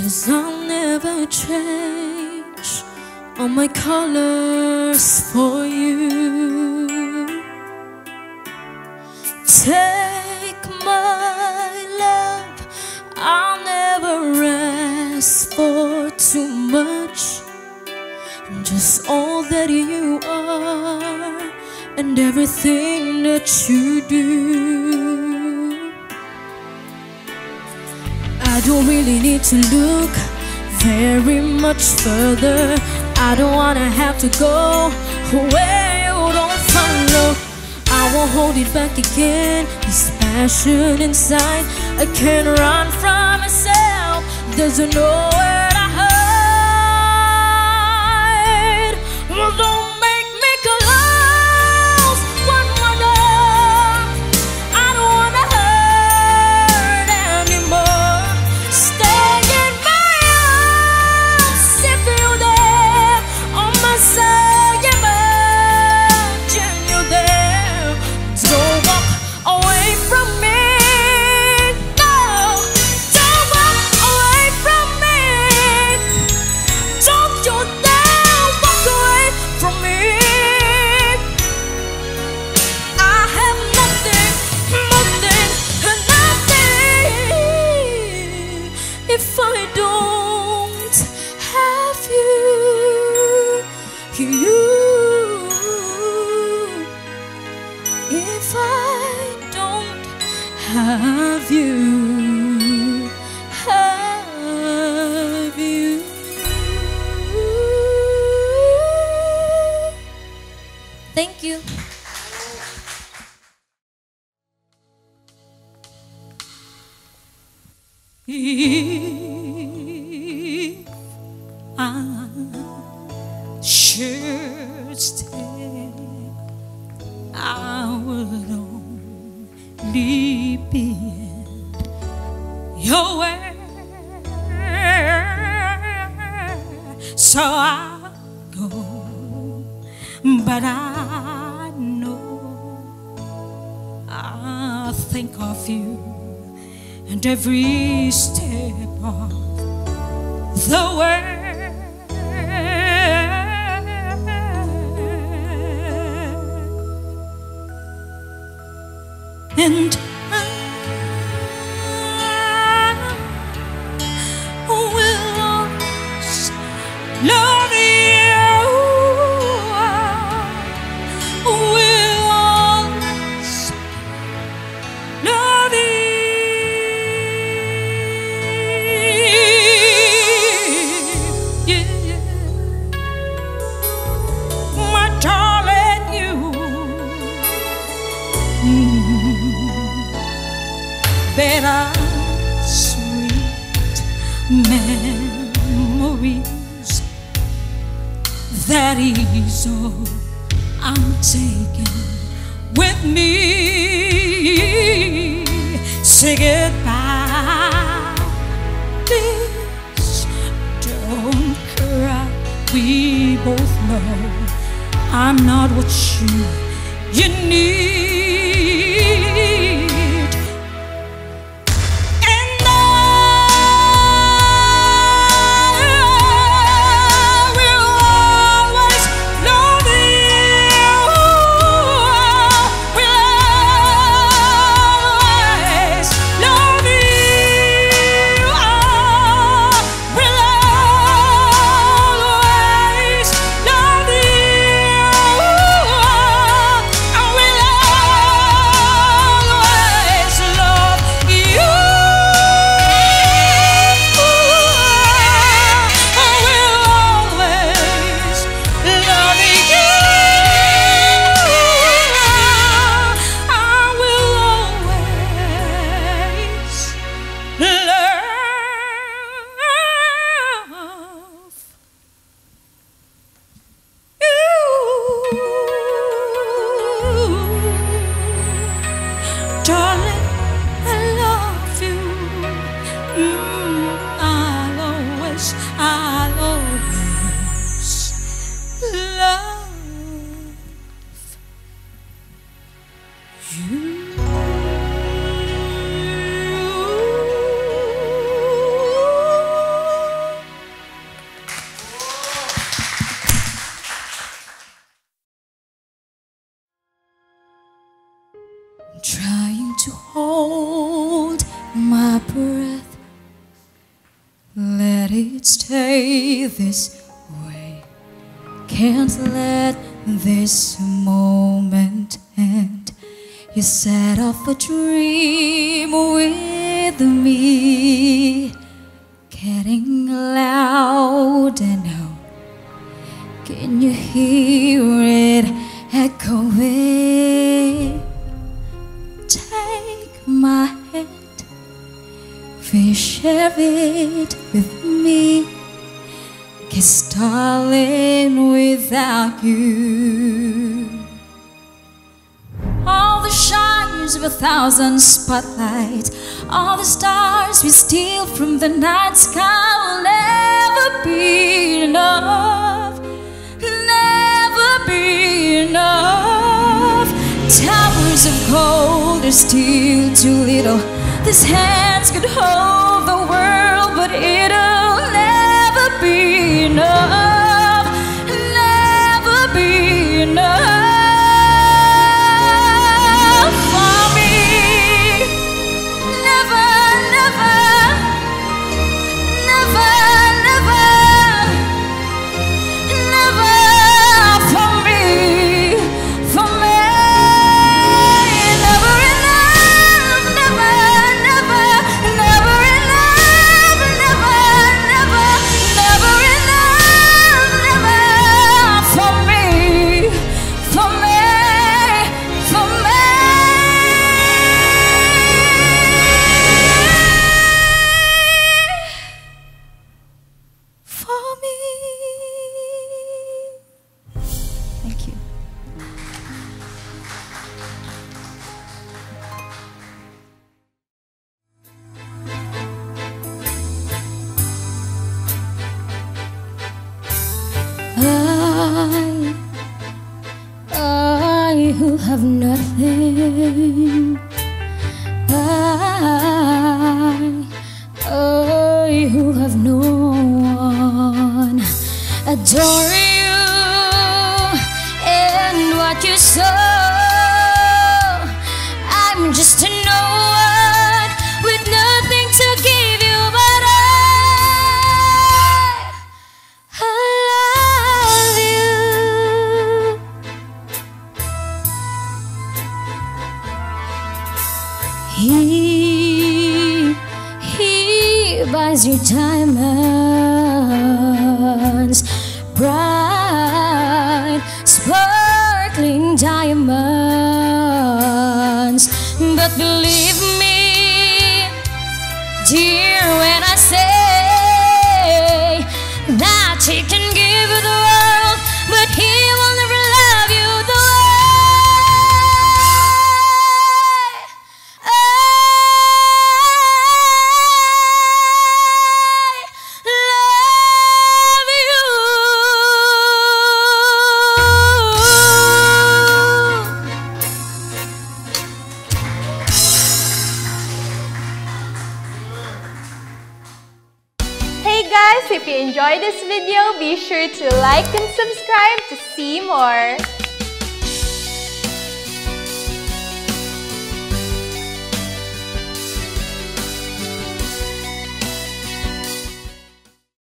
Cause I'll never change all my colors for you. Take my love, I'll never ask for too much. Just all that you are and everything that you do. I don't really need to look very much further. I don't wanna have to go where you don't follow. I won't hold it back again. This passion inside, I can't run from myself. There's nowhere to Thank you. If I should stay, I would only I think of you and every step of the way. That is all I'm taking with me. Say goodbye, please. Don't cry. We both know I'm not what you you need. To hold my breath. Let it stay this way. Can't let this moment end. You set off a dream with me, getting louder now. Can you hear it echoing? My hand, will share it with me? Cause darling, without you. All the shines of a thousand spotlights, all the stars we steal from the night sky will never be enough, never be enough. Towers of gold are still too little. These hands could hold the world, but it'll never be enough, have nothing, I, I who have no one, adore you and what you saw. He buys you diamonds, bright, sparkling diamonds. But believe me, dear, Guys, if you enjoyed this video, be sure to like and subscribe to see more.